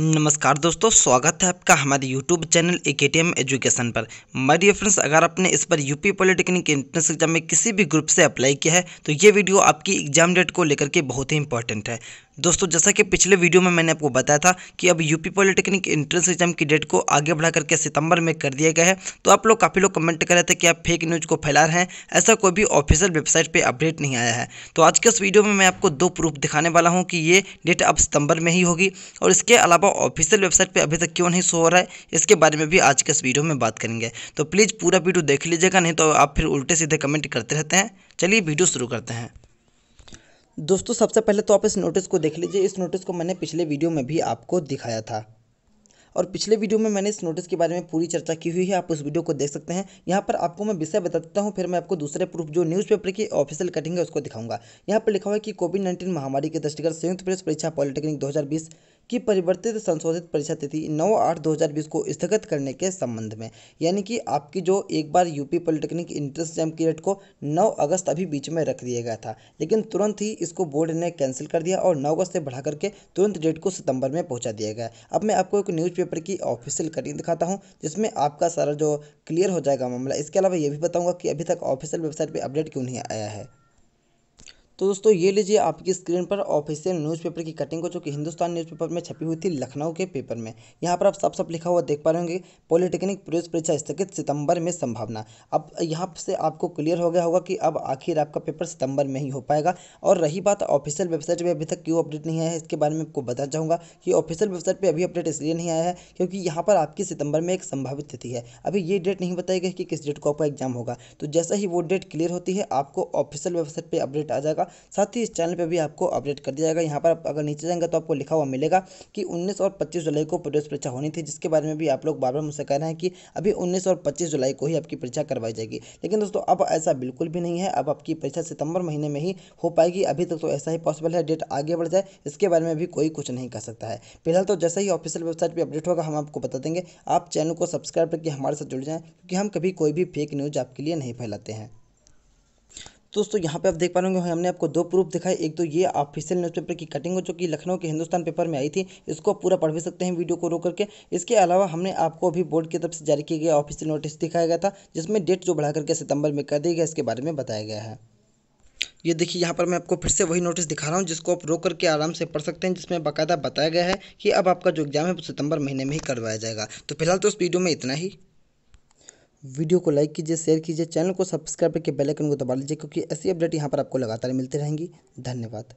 नमस्कार दोस्तों, स्वागत है आपका हमारे YouTube channel A AKTM education पर। माय डियर फ्रेंड्स अगर आपने इस पर यूपी पॉलिटेक्निक एंट्रेंस एग्ज़ाम में किसी भी ग्रुप से अप्लाई किया है तो ये वीडियो आपकी एग्ज़ाम डेट को लेकर के बहुत ही इंपॉर्टेंट है। दोस्तों, जैसा कि पिछले वीडियो में मैंने आपको बताया था कि अब यूपी पॉलिटेक्निक एंट्रेंस एग्ज़ाम की डेट को आगे बढ़ा करके सितंबर में कर दिया गया है तो आप लोग काफ़ी लोग कमेंट कर रहे थे कि आप फेक न्यूज़ को फैला रहे हैं, ऐसा कोई भी ऑफिशियल वेबसाइट पर अपडेट नहीं आया है। तो आज के इस वीडियो में मैं आपको दो प्रूफ दिखाने वाला हूँ कि ये डेट अब सितंबर में ही होगी, और इसके अलावा ऑफिशियल वेबसाइट पे अभी तक क्यों नहीं शो हो रहा है, इसके बारे में भी आज के इस वीडियो में बात करेंगे। तो प्लीज़ पूरा वीडियो देख लीजिएगा, नहीं तो आप फिर उल्टे सीधे कमेंट करते रहते हैं। चलिए वीडियो शुरू करते हैं। दोस्तों, सबसे पहले तो आप इस नोटिस को देख लीजिए। इस नोटिस को मैंने पिछले वीडियो में भी आपको दिखाया था। और पिछले वीडियो में मैंने इस नोटिस के बारे में पूरी चर्चा की हुई है। आप उस वीडियो को देख सकते हैं। यहाँ पर आपको मैं विषय बता देता हूँ, फिर मैं आपको दूसरे प्रूफ जो न्यूज़पेपर की ऑफिशियल कटिंग है, उसको दिखाऊँगा। यहाँ पर लिखा हुआ है कि कोविड नाइन्टीन महामारी के दृष्टिगत संयुक्त प्रेस परीक्षा पॉलिटेक्निक दो हज़ार बीस की परिवर्तित संशोधित परीक्षा तिथि नौ आठ दो हज़ार बीस को स्थगित करने के संबंध में, यानी कि आपकी जो एक बार यूपी पॉलिटेक्निक इंट्रेंस एग्ज़ाम की डेट को नौ अगस्त अभी बीच में रख दिया गया था, लेकिन तुरंत ही इसको बोर्ड ने कैंसिल कर दिया और नौ अगस्त से बढ़ा करके तुरंत डेट को सितंबर में पहुँचा दिया गया। अब मैं आपको एक न्यूज़पेपर की ऑफिशियल कटिंग दिखाता हूँ, जिसमें आपका सारा जो क्लियर हो जाएगा मामला। इसके अलावा ये भी बताऊँगा कि अभी तक ऑफिशियल वेबसाइट पर अपडेट क्यों नहीं आया है। तो दोस्तों, ये लीजिए आपकी स्क्रीन पर ऑफिशियल न्यूज़पेपर की कटिंग को, जो कि हिंदुस्तान न्यूज़पेपर में छपी हुई थी लखनऊ के पेपर में। यहाँ पर आप सब सब लिखा हुआ देख पा रहे होंगे, पॉलिटेक्निक प्रवेश परीक्षा स्थगित सितंबर में संभावना। अब यहाँ से आपको क्लियर हो गया होगा कि अब आखिर आपका पेपर सितंबर में ही हो पाएगा। और रही बात ऑफिशियल वेबसाइट पर अभी तक क्यों अपडेट नहीं आया है, इसके बारे में आपको बताना चाहूँगा कि ऑफिशियल वेबसाइट पर अभी अपडेट इसलिए नहीं आया है, क्योंकि यहाँ पर आपकी सितंबर में एक संभावित तिथि है। अभी ये डेट नहीं बताई गई कि किस डेट को आपका एग्ज़ाम होगा। तो जैसा ही वो डेट क्लियर होती है, आपको ऑफिशियल वेबसाइट पर अपडेट आ जाएगा। साथ ही इस चैनल पे भी आपको अपडेट कर दिया जाएगा। यहाँ पर अगर नीचे जाएँगे तो आपको लिखा हुआ मिलेगा कि 19 और 25 जुलाई को प्रवेश परीक्षा होनी थी, जिसके बारे में भी आप लोग बार बार मुझसे कह रहे हैं कि अभी 19 और 25 जुलाई को ही आपकी परीक्षा करवाई जाएगी। लेकिन दोस्तों, अब ऐसा बिल्कुल भी नहीं है। अब आपकी परीक्षा सितंबर महीने में ही हो पाएगी। अभी तक तो ऐसा ही पॉसिबल है। डेट आगे बढ़ जाए, इसके बारे में भी कोई कुछ नहीं कर सकता है। फ़िलहाल तो जैसा ही ऑफिशियल वेबसाइट पर अपडेट होगा, हम आपको बता देंगे। आप चैनल को सब्सक्राइब करके हमारे साथ जुड़ जाएँ, क्योंकि हम कभी कोई भी फेक न्यूज़ आपके लिए नहीं फैलाते हैं। दोस्तों, यहाँ पे आप देख पा रहे हमने आपको दो प्रूफ दिखाए। एक तो ये ऑफिशियल न्यूज़पेपर की कटिंग हो जो कि लखनऊ के हिंदुस्तान पेपर में आई थी। इसको पूरा पढ़ भी सकते हैं वीडियो को रोक करके। इसके अलावा हमने आपको अभी बोर्ड की तरफ़ से जारी किया गया ऑफिशियल नोटिस दिखाया गया था, जिसमें डेट जो बढ़ा करके सितंबर में कर दिया गया, इसके बारे में बताया गया है। ये देखिए, यहाँ पर मैं आपको फिर से वही नोटिस दिखा रहा हूँ, जिसको आप रोक करके आराम से पढ़ सकते हैं, जिसमें बाकायदा बताया गया है कि अब आपका जो एग्ज़ाम है, वो सितंबर महीने में ही करवाया जाएगा। तो फ़िलहाल तो इस वीडियो में इतना ही। वीडियो को लाइक कीजिए, शेयर कीजिए, चैनल को सब्सक्राइब करके बेल आइकन को दबा लीजिए, क्योंकि ऐसी अपडेट यहाँ पर आपको लगातार मिलती रहेंगी। धन्यवाद।